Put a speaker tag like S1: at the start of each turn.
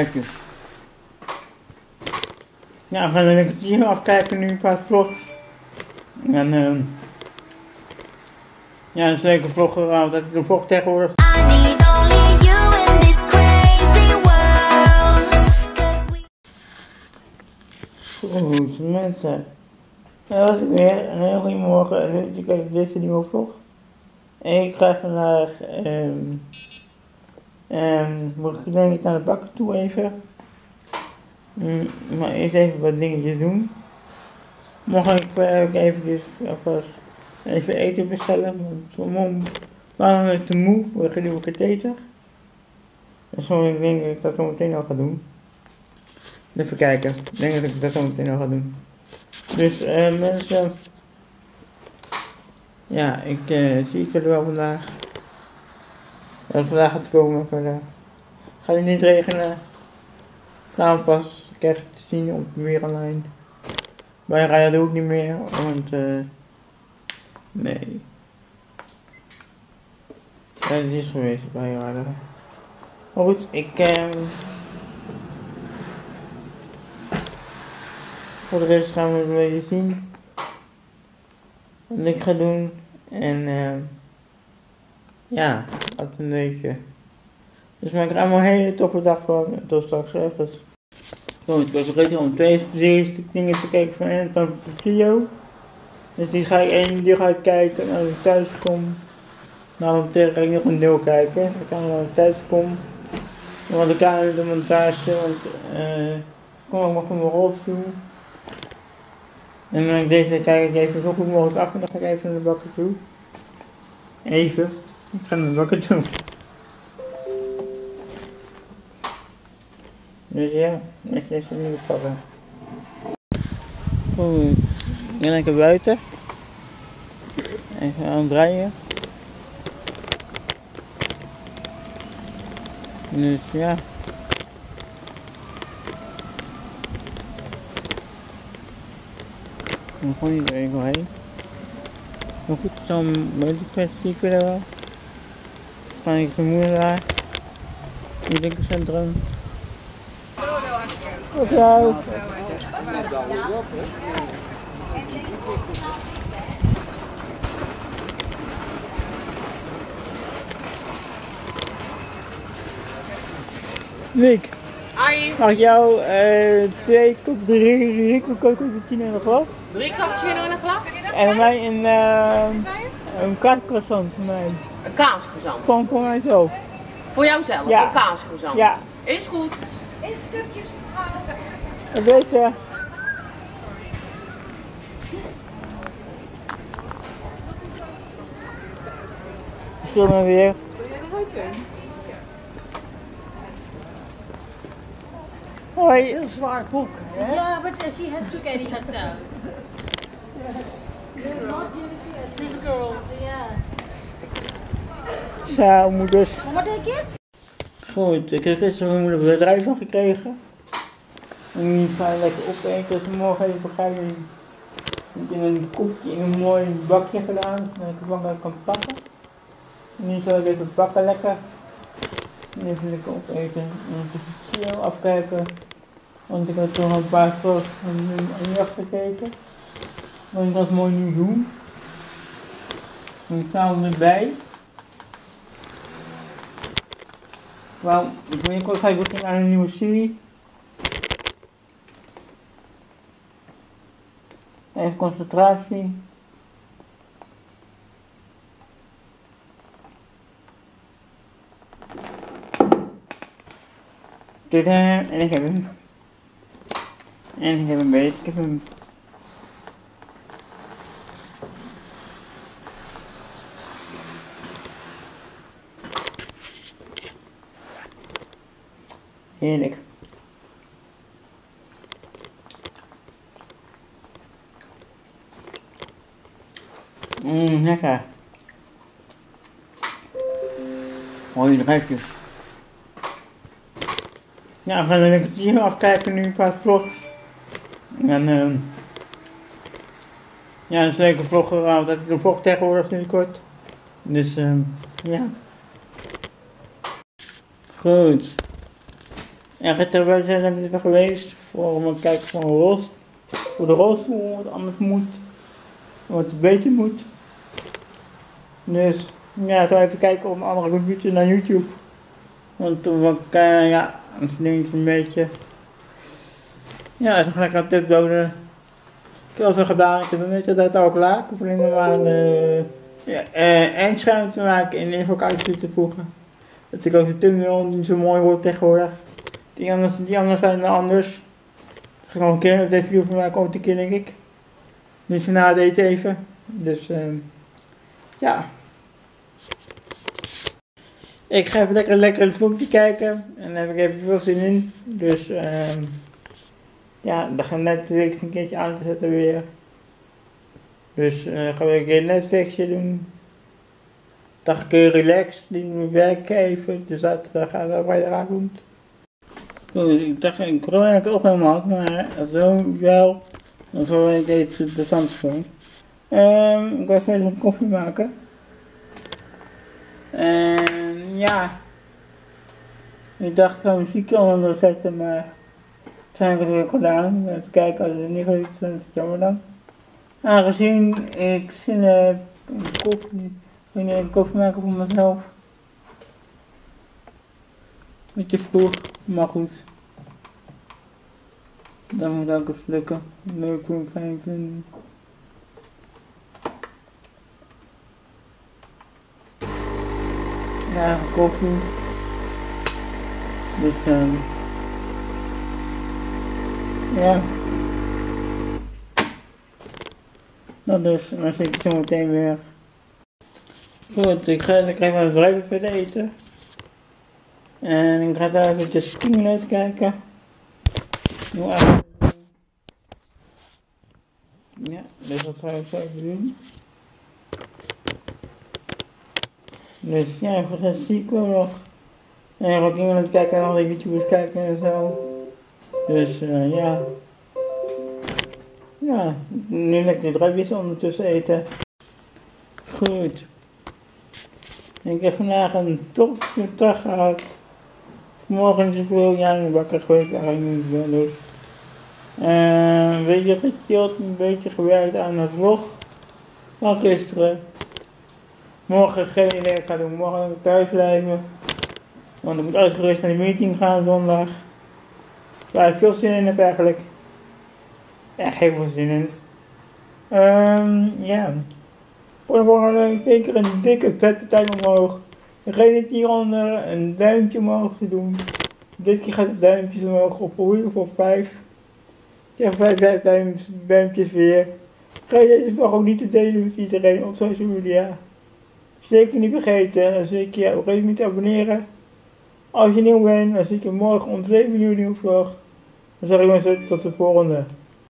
S1: je. Ja, we gaan een kwartier afkijken nu, een paar vlogs. En ehm ja, dat is een leuke vlog, want dat de vlog tegenwoordig.
S2: I need only you in this crazy world. 'Cause we
S1: Goed, mensen. Dat was ik weer. Een heel goede morgen. En nu kijk ik deze nieuwe vlog. En ik ga vandaag, ehm ehm moet ik denk ik naar de bakker toe even. Mm, maar eerst even wat dingetjes doen. Morgen ik, ik even dus even eten bestellen. Want mijn ben ik te moe voor nieuwe katheter. En zo ik denk dat ik dat zo meteen al ga doen. Even kijken. Ik denk dat ik dat zo meteen al ga doen. Dus eh mensen. Ja, ik eh zie jullie wel vandaag. Het vandaag gaat komen. Maar, eh, gaat het niet regenen? We pas. Krijg het te zien op weer online. Bij rijden ik niet meer. Want eh. nee. Ja, het is geweest bij rijden. Maar goed, ik ehm Voor de rest gaan we het beetje zien. Wat ik ga doen. En eh ja, dat een beetje. Dus maak er allemaal een hele toffe dag van. Tot straks ergens. Goed, ik was vergeten om twee series dingen te kijken van en van. Dus die ga ik één die ga ik kijken en als ik thuis kom. Nou, ga ik nog een deel kijken. Dan kan ik als ik thuis kom. Want ik kan de montage, want eh ik kom ook nog van mijn rolstoel. En dan deze kijk ik even zo goed mogelijk af en dan ga ik even naar de bakker toe. Even. Ik ga de bakker toe. Dus ja, ik is er niet pakken. Goed. Ik lekker buiten. Even aan het draaien. Dus ja. Ik moet gewoon niet er even heen. Maar goed, zo'n multikwestie verder wel. Ga ik mijn moeder daar. In het winkelcentrum. Tot zo. Nick,
S3: Ai,
S1: mag ik jou eh, twee kop drie Rico cappuccino in een glas?
S3: drie cappuccino in een glas?
S1: En mij een, uh, een voor mij.
S3: Een kaasgezant.
S1: Gewoon voor mijzelf.
S3: Voor jouzelf,
S1: Ja.
S3: een kaasgezant.
S1: Ja.
S3: Is goed.
S1: Een beetje. Stil maar weer. Hoi.
S4: heel zwaar boek. Hè?
S5: Yeah, but she has to carry herself.
S4: She's
S1: moeders.
S5: Mama, take it?
S1: Goed, ik heb gisteren mijn moeder bedrijf van gekregen. En die ga lekker opeten. Dus morgen even begrijpen. Ik heb een koekje in een mooi bakje gedaan. Dat ik ervan kan pakken. En nu zal ik even pakken lekker. En even lekker opeten. En even chill afkijken. Want ik had toch een paar vlogs van gekeken. Maar ik dat mooi nu doen. En ik sta erbij. Wel, ik binnenkort ga ik beginnen aan een nieuwe serie. Even concentratie. Tada, en ik heb hem. En ik heb hem beet, ik heb hem. Heerlijk. Mmm, lekker. Mooi ruikje. Ja, we gaan een kwartier afkijken nu, een paar vlogs. En ehm ja, dat is een leuke vlog, want dat de vlog tegenwoordig nu kort. Dus ehm ja. Goed. En gisteren zijn we geweest voor een kijken van rolstoel. Voor de rolstoel, wat anders moet. Wat beter moet. Dus ja, zo even kijken op een andere computer naar YouTube. Want toen was ik, eh, ja, het ding een beetje. Ja, zo gelijk aan tip doden. Ik heb al zo gedaan, ik heb een beetje dat ook klaar. Ik hoef alleen maar een ja, eh, eindschuim te maken en invocatie toe te voegen. Dat ik ook de thumbnail niet zo mooi wordt tegenwoordig. Die anders, zijn dan anders. Ik ga gewoon een keer een video van maken, ook een keer denk ik. Deed het even. Dus ehm ja. Ik ga even lekker lekker een filmpje kijken. En daar heb ik even veel zin in. Dus ehm ja, dan gaan Netflix een keertje aan te zetten weer. Dus eh gaan we een keer Netflixje doen. Dan een keer relaxed, die mijn werk even. Dus dat dan gaat dat vrijdagavond. Goed, ik dacht, ik wil eigenlijk ook helemaal had, maar zo wel. Zal ik deze bestand doen. Ehm ik was even een koffie maken. En ja. Ik dacht, ik ga muziek onder zetten, maar. Dat zijn ik natuurlijk gedaan. Even kijken als het niet gelukt is, dan is het jammer dan. Aangezien ik zin heb in koffie, ik koffie maken voor mezelf. Beetje vroeg, maar goed. Dat moet ook eens lukken. Leuk en fijn vinden. Ja, koffie. Dus, ehm ja. Nou dus, dan zit ik zo meteen weer. Goed, ik ga lekker even blijven verder eten. En ik ga daar de stimulus kijken. Hoe. Ja, dus dat ga ik zo even doen. Dus ja, voor de zie ik nog. En dingen aan het kijken en alle YouTubers kijken en zo. Dus eh, ja. Ja, nu lekker druifjes ondertussen eten. Goed. Ik heb vandaag een topje dag gehad. Morgen is het veel ja, wakker geweest, eigenlijk niet veel dus. Eh, een beetje gechilled, een beetje gewerkt aan de vlog van gisteren. Morgen geen idee ik ga doen, morgen ik thuis blijven. Want ik moet uitgerust naar de meeting gaan zondag. Waar ik veel zin in heb eigenlijk. Echt heel veel zin in. Ehm ja. Voor de week zeker een dikke vette tijd omhoog. Degene die hieronder een duimpje te doen. Dit keer gaat het duimpjes omhoog op 4 of op 5. Ik heb 5, 5 duimpjes, duimpjes weer. Je deze vlog ook niet te delen met iedereen op social media. Zeker niet vergeten, dan zeker ook even niet te abonneren. Als je nieuw bent, dan zie ik je morgen om 7 uur nieuw vlog. Dan zeg ik mensen tot de volgende.